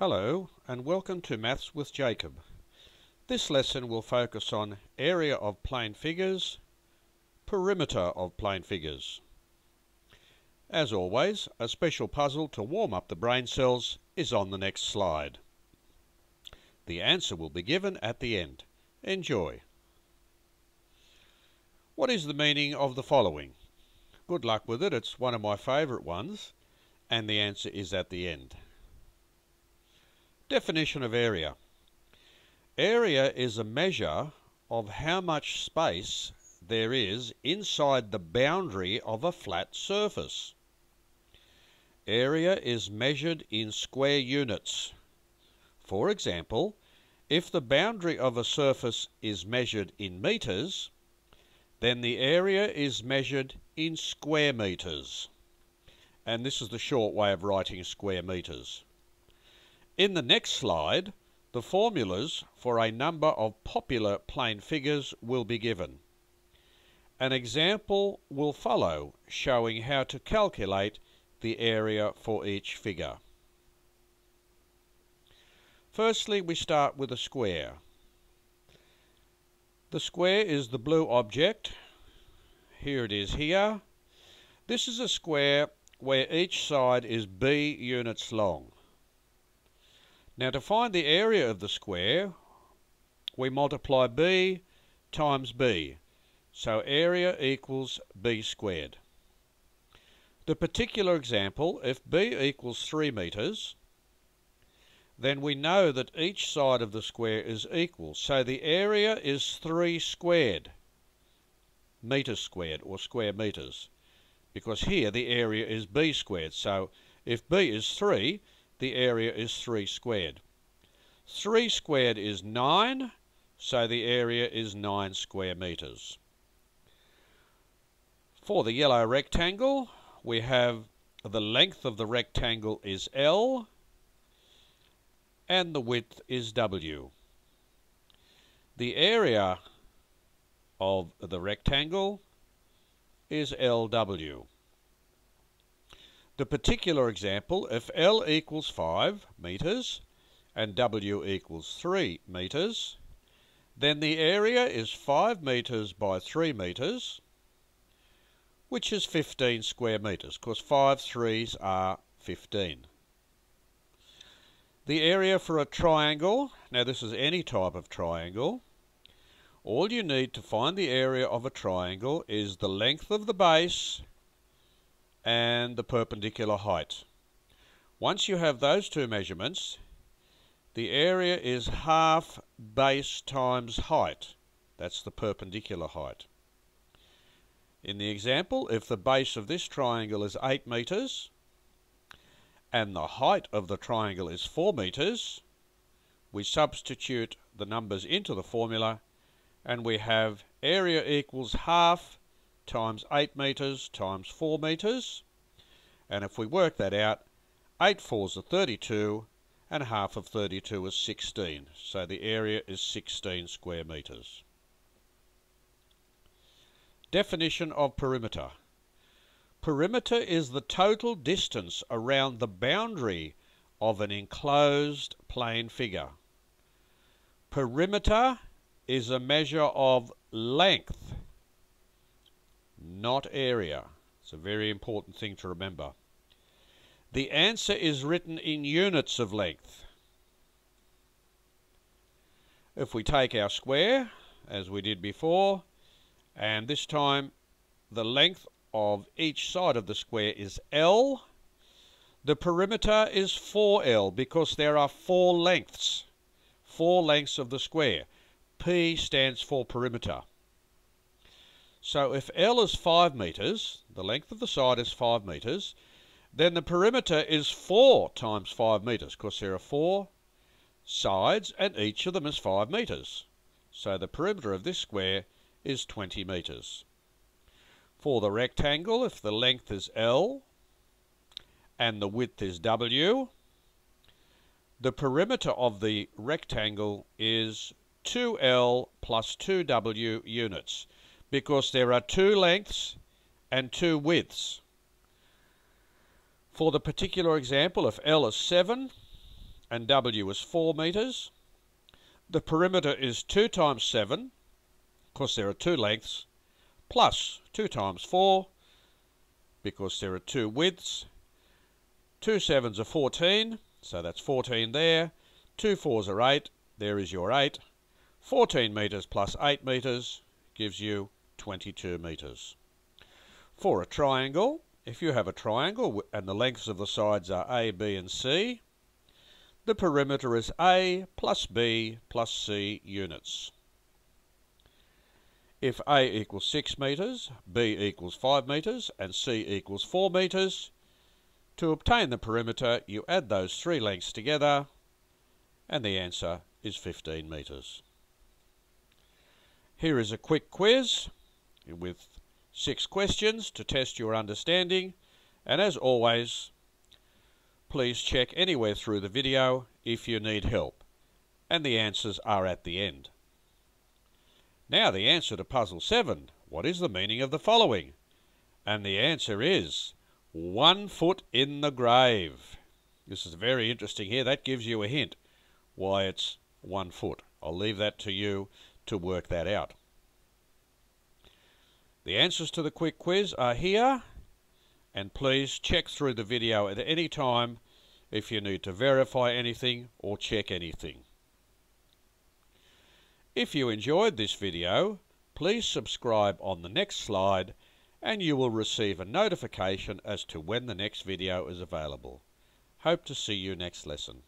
Hello and welcome to Maths with Jacob. This lesson will focus on area of plane figures, perimeter of plane figures. As always, a special puzzle to warm up the brain cells is on the next slide. The answer will be given at the end. Enjoy. What is the meaning of the following? Good luck with it, it's one of my favourite ones, and the answer is at the end. Definition of area. Area is a measure of how much space there is inside the boundary of a flat surface. Area is measured in square units. For example, if the boundary of a surface is measured in metres, then the area is measured in square metres. And this is the short way of writing square metres. In the next slide, the formulas for a number of popular plane figures will be given. An example will follow showing how to calculate the area for each figure. Firstly, we start with a square. The square is the blue object. Here it is here. This is a square where each side is b units long. Now to find the area of the square, we multiply b times b. So area equals b squared. The particular example, if b equals 3 metres, then we know that each side of the square is equal. So the area is 3 squared, metres squared, or square metres. Because here the area is b squared. So if b is 3, the area is 3 squared. 3 squared is 9, so the area is 9 square metres. For the yellow rectangle, we have the length of the rectangle is L, and the width is W. The area of the rectangle is LW. The particular example, if L equals 5 metres and W equals 3 metres, then the area is 5 metres by 3 metres, which is 15 square metres, because 5 threes are 15. The area for a triangle, now this is any type of triangle, all you need to find the area of a triangle is the length of the base and the perpendicular height. Once you have those two measurements, the area is half base times height. That's the perpendicular height. In the example, if the base of this triangle is 8 metres and the height of the triangle is 4 metres, we substitute the numbers into the formula and we have area equals half times 8 metres times 4 metres. And if we work that out, 8 fours are 32 and half of 32 is 16. So the area is 16 square metres. Definition of perimeter. Perimeter is the total distance around the boundary of an enclosed plane figure. Perimeter is a measure of length not area. It's a very important thing to remember. The answer is written in units of length. If we take our square, as we did before, and this time the length of each side of the square is L, the perimeter is 4L because there are four lengths, four lengths of the square. P stands for perimeter. So if L is 5 metres, the length of the side is 5 metres, then the perimeter is 4 times 5 metres, because there are 4 sides and each of them is 5 metres. So the perimeter of this square is 20 metres. For the rectangle, if the length is L and the width is W, the perimeter of the rectangle is 2L plus 2W units because there are two lengths and two widths. For the particular example, if L is 7 and W is 4 metres. The perimeter is 2 times 7, because there are two lengths, plus 2 times 4, because there are two widths. Two sevens are 14, so that's 14 there. Two fours are 8, there is your 8. 14 metres plus 8 metres gives you 22 metres. For a triangle, if you have a triangle and the lengths of the sides are A, B and C, the perimeter is A plus B plus C units. If A equals 6 metres, B equals 5 metres and C equals 4 metres, to obtain the perimeter you add those three lengths together and the answer is 15 metres. Here is a quick quiz with six questions to test your understanding and as always please check anywhere through the video if you need help and the answers are at the end. Now the answer to puzzle 7. What is the meaning of the following? And the answer is one foot in the grave. This is very interesting here. That gives you a hint why it's one foot. I'll leave that to you to work that out. The answers to the quick quiz are here and please check through the video at any time if you need to verify anything or check anything. If you enjoyed this video, please subscribe on the next slide and you will receive a notification as to when the next video is available. Hope to see you next lesson.